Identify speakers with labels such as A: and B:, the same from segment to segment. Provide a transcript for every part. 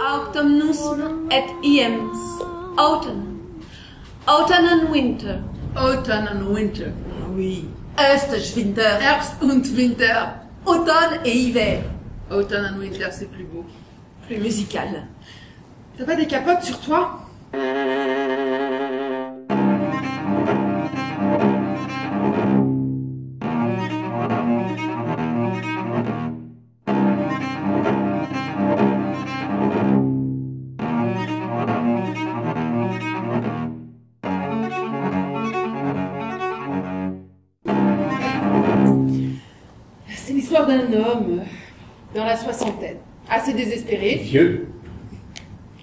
A: Autumnusm et iems. Autumn. Autumn and winter.
B: Autumn and winter.
C: Oui. Est, winter.
B: Herbst und Winter.
C: Automne et hiver.
B: Autumn and winter, c'est plus beau.
C: Plus musical.
B: T'as pas des capotes sur toi? L'histoire d'un homme dans la soixantaine, assez désespéré
D: Vieux.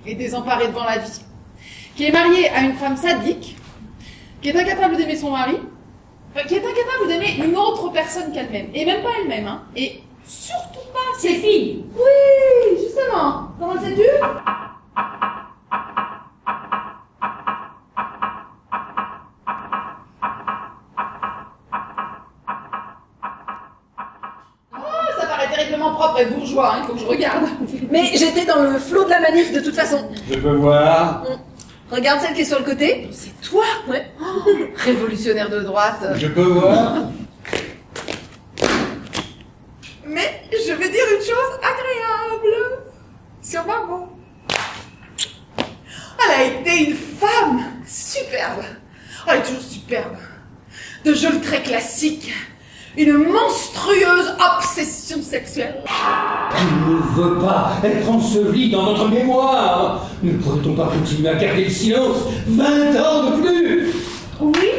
B: et désemparé devant la vie, qui est marié à une femme sadique, qui est incapable d'aimer son mari, enfin, qui est incapable d'aimer une autre personne qu'elle-même, et même pas elle-même, hein, et surtout pas ses filles. Oui, justement. Comment le sais-tu Oh, propre et bourgeois, hein, il faut que je regarde.
C: Mais j'étais dans le flot de la manif de toute façon.
D: Je peux voir.
C: Regarde celle qui est sur le côté.
B: C'est toi
C: Ouais.
B: Révolutionnaire de droite.
D: Je peux voir.
B: Mais je vais dire une chose agréable sur maman. Elle a été une femme superbe. Elle est toujours superbe. De jolis traits classiques. Une monstrueuse obsession sexuelle.
D: Je ne veux pas être enseveli dans notre mémoire. Ne pourrait-on pas continuer à garder le silence 20 ans de plus?
A: Oui,